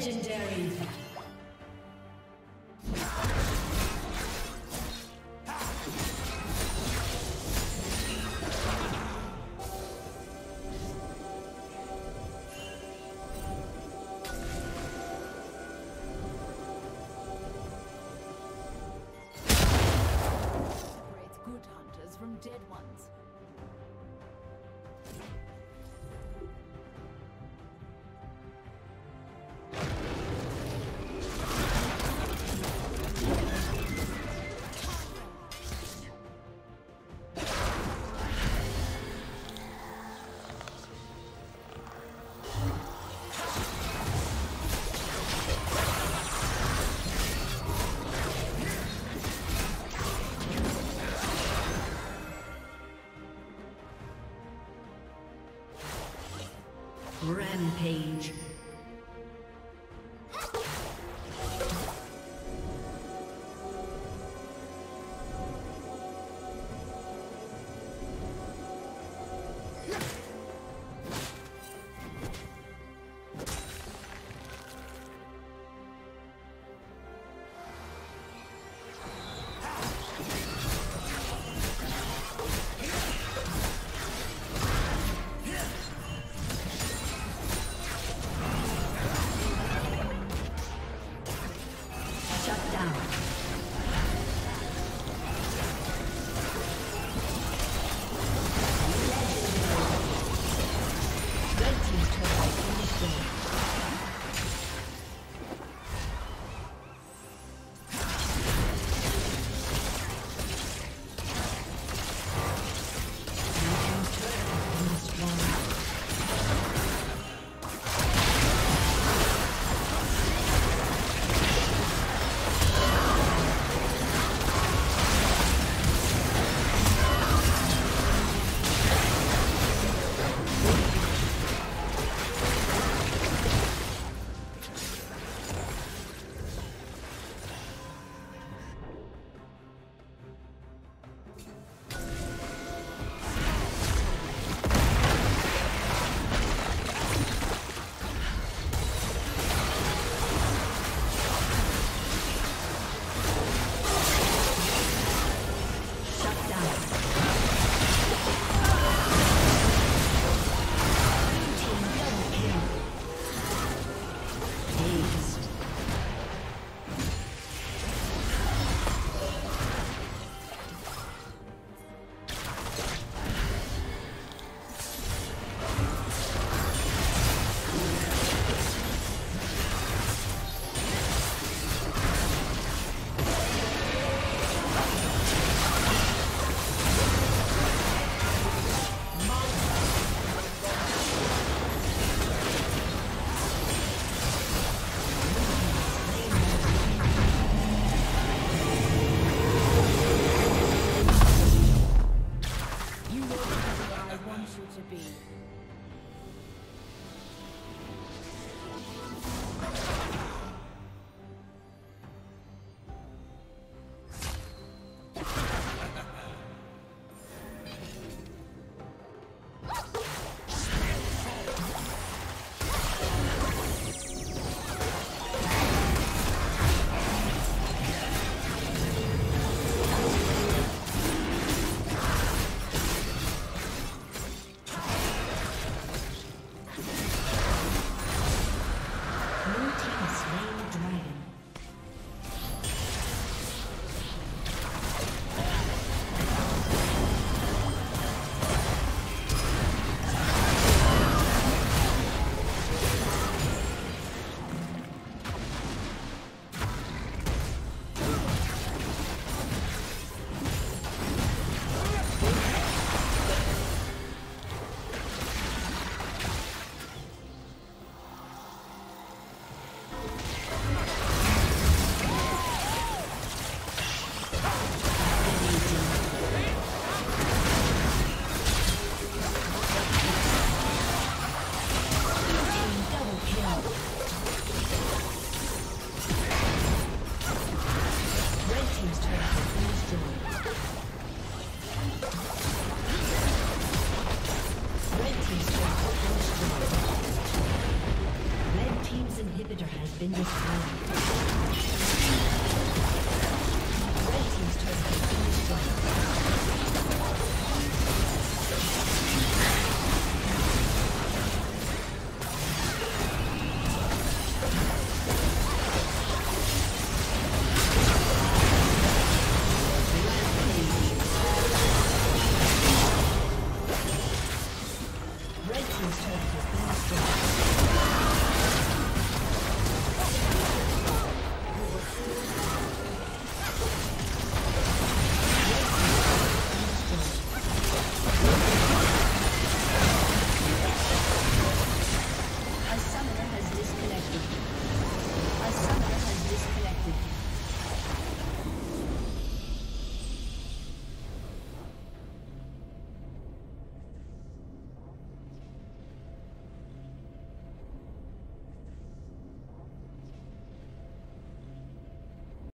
Legendary.